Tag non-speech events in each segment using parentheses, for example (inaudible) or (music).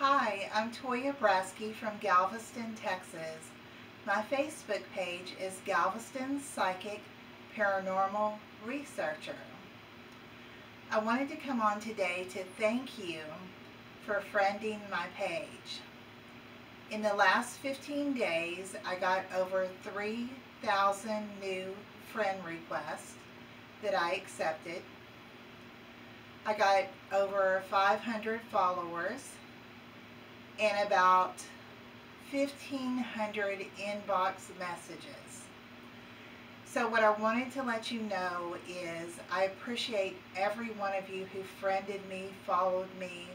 Hi, I'm Toyya Braskey from Galveston, Texas. My Facebook page is Galveston Psychic Paranormal Researcher. I wanted to come on today to thank you for friending my page. In the last 15 days, I got over 3,000 new friend requests that I accepted. I got over 500 followers and about 1,500 inbox messages. So what I wanted to let you know is I appreciate every one of you who friended me, followed me,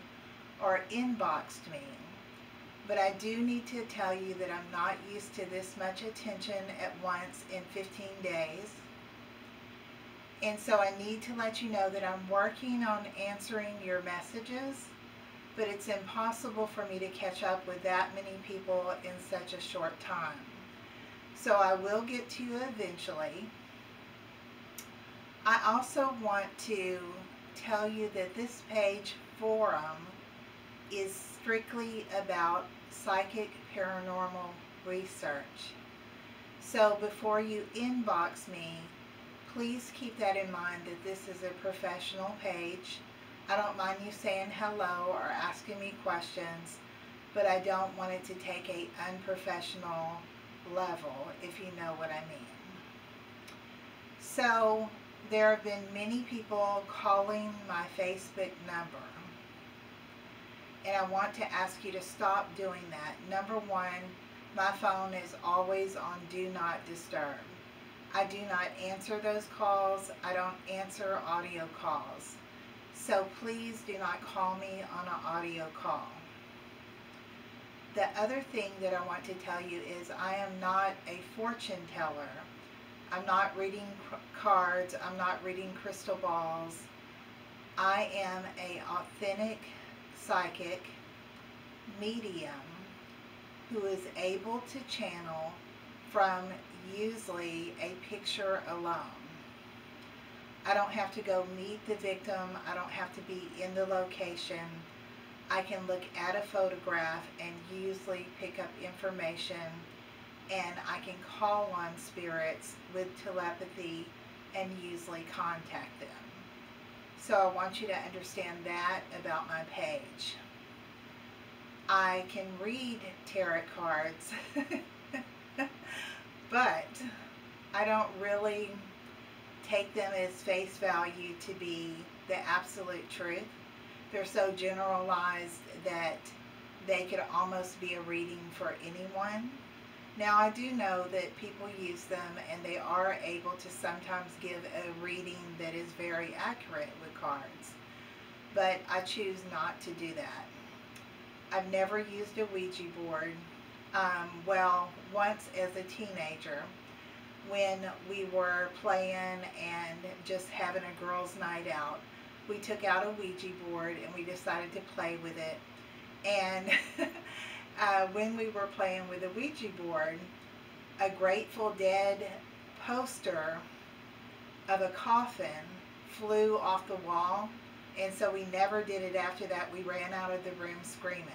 or inboxed me. But I do need to tell you that I'm not used to this much attention at once in 15 days. And so I need to let you know that I'm working on answering your messages, but it's impossible for me to catch up with that many people in such a short time. So I will get to you eventually. I also want to tell you that this page forum is strictly about psychic paranormal research. So before you inbox me, please keep that in mind that this is a professional page. I don't mind you saying hello or asking me questions, but I don't want it to take a unprofessional level, if you know what I mean. So, there have been many people calling my Facebook number. And I want to ask you to stop doing that. Number one, my phone is always on Do Not Disturb. I do not answer those calls. I don't answer audio calls. So please do not call me on an audio call. The other thing that I want to tell you is I am not a fortune teller. I'm not reading cards. I'm not reading crystal balls. I am a authentic psychic medium who is able to channel from usually a picture alone. I don't have to go meet the victim. I don't have to be in the location. I can look at a photograph and usually pick up information and I can call on spirits with telepathy and usually contact them. So I want you to understand that about my page. I can read tarot cards (laughs) but I don't really take them as face value to be the absolute truth. They're so generalized that they could almost be a reading for anyone. Now I do know that people use them and they are able to sometimes give a reading that is very accurate with cards. But I choose not to do that. I've never used a Ouija board um, well, once as a teenager when we were playing and just having a girls' night out. We took out a Ouija board and we decided to play with it. And (laughs) uh, when we were playing with the Ouija board, a Grateful Dead poster of a coffin flew off the wall. And so we never did it after that. We ran out of the room screaming.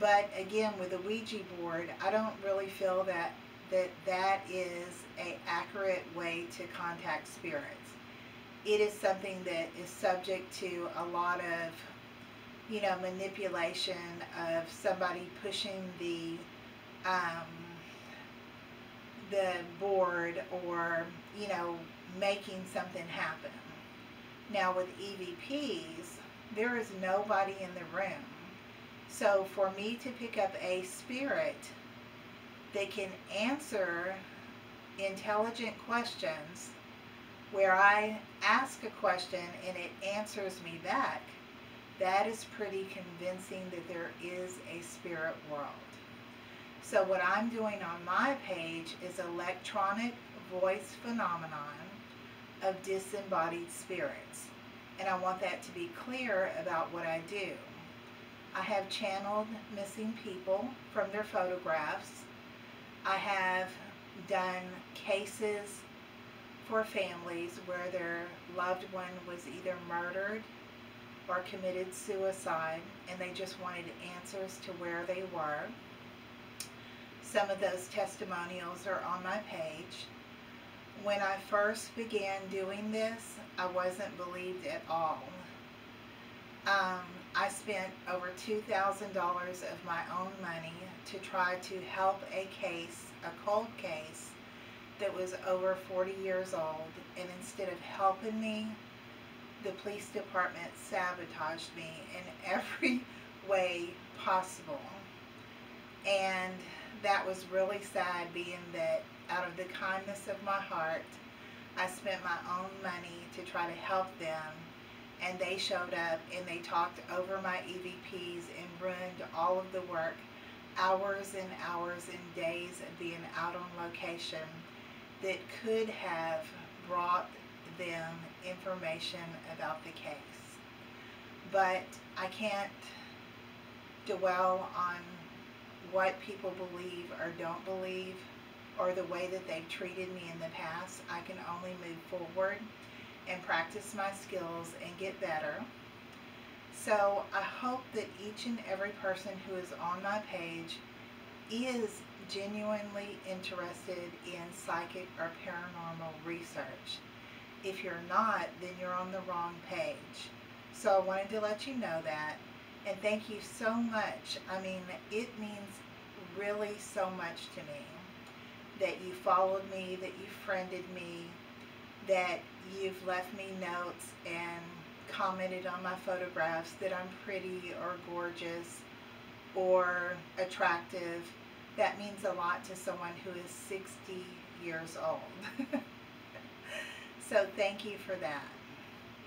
But again, with a Ouija board, I don't really feel that that, that is a accurate way to contact spirits. It is something that is subject to a lot of, you know, manipulation of somebody pushing the um, the board or, you know, making something happen. Now with EVPs, there is nobody in the room. So for me to pick up a spirit that can answer intelligent questions where I ask a question and it answers me back, that is pretty convincing that there is a spirit world. So what I'm doing on my page is electronic voice phenomenon of disembodied spirits. And I want that to be clear about what I do. I have channeled missing people from their photographs. I have done cases for families where their loved one was either murdered or committed suicide and they just wanted answers to where they were. Some of those testimonials are on my page. When I first began doing this, I wasn't believed at all. Um, I spent over $2,000 of my own money to try to help a case, a cold case, that was over 40 years old. And instead of helping me, the police department sabotaged me in (laughs) every way possible. And that was really sad being that out of the kindness of my heart, I spent my own money to try to help them and they showed up and they talked over my EVPs and ruined all of the work, hours and hours and days of being out on location that could have brought them information about the case. But I can't dwell on what people believe or don't believe or the way that they've treated me in the past. I can only move forward and practice my skills and get better. So I hope that each and every person who is on my page is genuinely interested in psychic or paranormal research. If you're not, then you're on the wrong page. So I wanted to let you know that. And thank you so much. I mean, it means really so much to me that you followed me, that you friended me, that you've left me notes and commented on my photographs that I'm pretty or gorgeous or attractive. That means a lot to someone who is 60 years old. (laughs) so thank you for that.